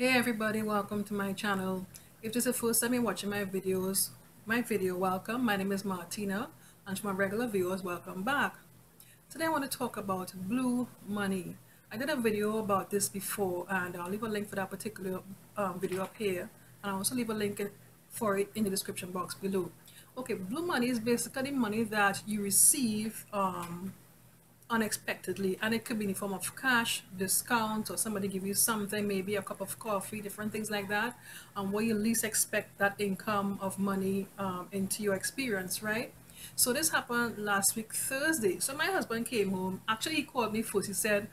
Hey everybody, welcome to my channel. If this is the first time you're watching my videos, my video, welcome. My name is Martina and to my regular viewers, welcome back. Today I want to talk about blue money. I did a video about this before and I'll leave a link for that particular um, video up here and I'll also leave a link for it in the description box below. Okay, blue money is basically money that you receive um, unexpectedly. And it could be in the form of cash discount or somebody give you something maybe a cup of coffee different things like that. And where you least expect that income of money um, into your experience right? So this happened last week thursday. So my husband came home. Actually he called me first. He said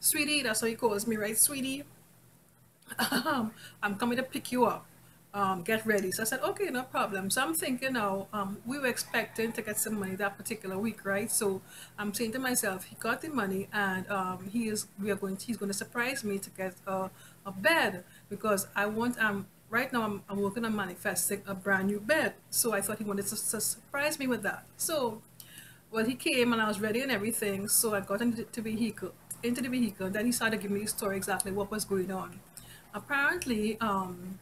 sweetie that's how he calls me right sweetie um, i'm coming to pick you up um, get ready. So I said, okay, no problem. So I'm thinking now, um, we were expecting to get some money that particular week, right? So I'm saying to myself, he got the money and um, he is, we are going to, he's going to surprise me to get a, a bed because I want, um, right now I'm, I'm working on manifesting a brand new bed. So I thought he wanted to, to surprise me with that. So, well, he came and I was ready and everything. So I got into the vehicle, into the vehicle. Then he started giving me a story exactly what was going on. Apparently, um,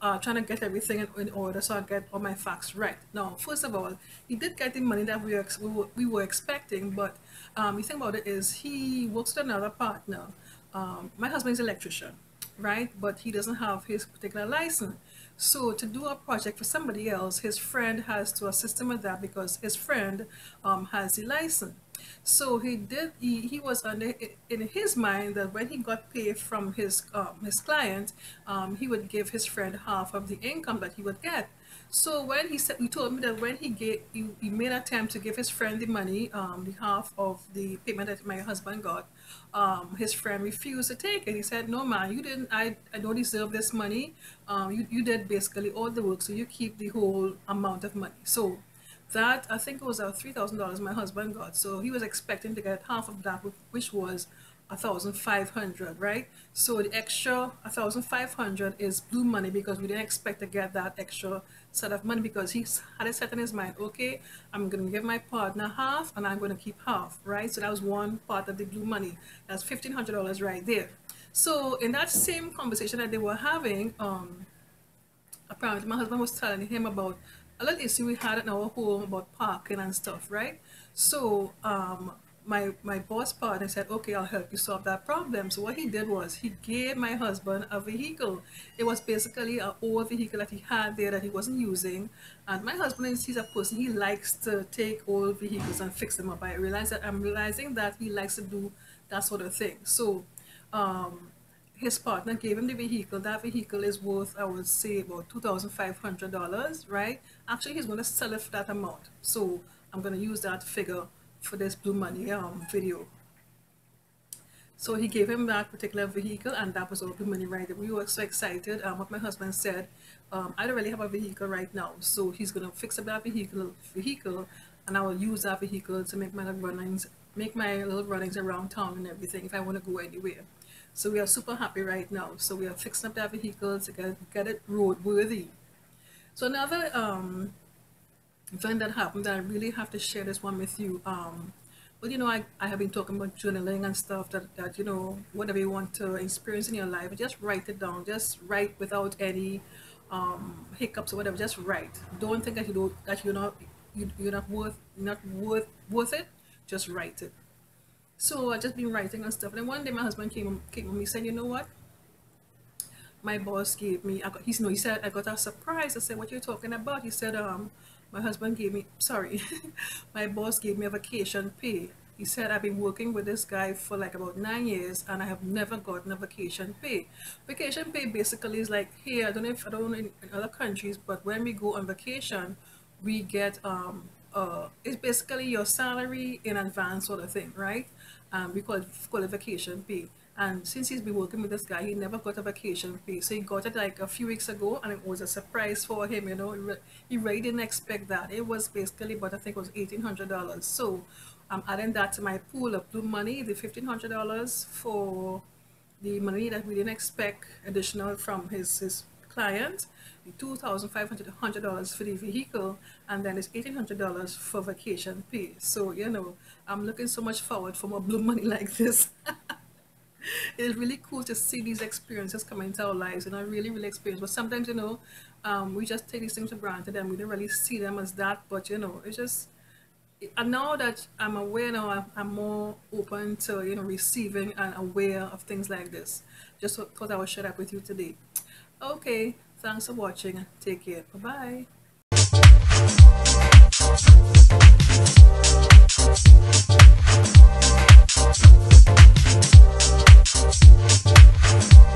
uh, trying to get everything in, in, order so I get all my facts right. Now, first of all, he did get the money that we were, we were, we were expecting, but um, the thing about it is he works with another partner. Um, my husband is an electrician, right? But he doesn't have his particular license. So to do a project for somebody else, his friend has to assist him with that because his friend um, has the license. So he did. He, he was under in his mind that when he got paid from his um, his client, um, he would give his friend half of the income that he would get. So when he said, he told me that when he gave, he, he made an attempt to give his friend the money, um, the half of the payment that my husband got, um, his friend refused to take it. He said, no man, you didn't, I, I don't deserve this money. Um, you, you did basically all the work, so you keep the whole amount of money. So that I think it was uh, three thousand dollars my husband got. So he was expecting to get half of that, which was a thousand five hundred, right? So the extra a thousand five hundred is blue money because we didn't expect to get that extra set of money because he had it set in his mind, okay, I'm gonna give my partner half and I'm gonna keep half, right? So that was one part of the blue money. That's fifteen hundred dollars right there. So in that same conversation that they were having, um, apparently my husband was telling him about a little issue we had in our home about parking and stuff, right? So um, my my boss partner said, okay, I'll help you solve that problem. So what he did was he gave my husband a vehicle. It was basically an old vehicle that he had there that he wasn't using. And my husband is he's a person, he likes to take old vehicles and fix them up. I realize that I'm realizing that he likes to do that sort of thing. So um, his partner gave him the vehicle. That vehicle is worth, I would say, about $2,500, right? Actually, he's going to sell it for that amount. So I'm going to use that figure for this Blue Money um, video. So he gave him that particular vehicle and that was all Blue Money right We were so excited. Um, what my husband said, um, I don't really have a vehicle right now. So he's going to fix up that vehicle, vehicle and I will use that vehicle to make my little runnings, make my little runnings around town and everything if I want to go anywhere. So we are super happy right now. So we are fixing up that vehicle to get, get it roadworthy. So another um, event that happened that I really have to share this one with you. Um, but you know, I, I have been talking about journaling and stuff that, that, you know, whatever you want to experience in your life, just write it down. Just write without any um, hiccups or whatever. Just write. Don't think that you don't, that you're not, you, you're not worth, not worth, worth it. Just write it. So I just been writing and stuff. And then one day my husband came came on me said, you know what? My boss gave me I got he's no he said I got a surprise. I said, What you're talking about? He said, um, my husband gave me sorry, my boss gave me a vacation pay. He said I've been working with this guy for like about nine years and I have never gotten a vacation pay. Vacation pay basically is like here, I don't know if I don't know in, in other countries, but when we go on vacation, we get um uh it's basically your salary in advance sort of thing, right? um, we call it qualification pay. And since he's been working with this guy, he never got a vacation pay. So he got it like a few weeks ago and it was a surprise for him, you know. He really didn't expect that. It was basically, but I think it was $1,800. So I'm adding that to my pool of blue money, the $1,500 for the money that we didn't expect additional from his, his client, the $2,500 for the vehicle, and then it's $1,800 for vacation pay. So, you know, I'm looking so much forward for more blue money like this. it's really cool to see these experiences come into our lives and I really, really experience. But sometimes, you know, um, we just take these things for granted and we don't really see them as that. But, you know, it's just, and now that I'm aware now, I'm more open to, you know, receiving and aware of things like this. Just because I will share that with you today. Okay, thanks for watching. Take care. Bye-bye. Thank you.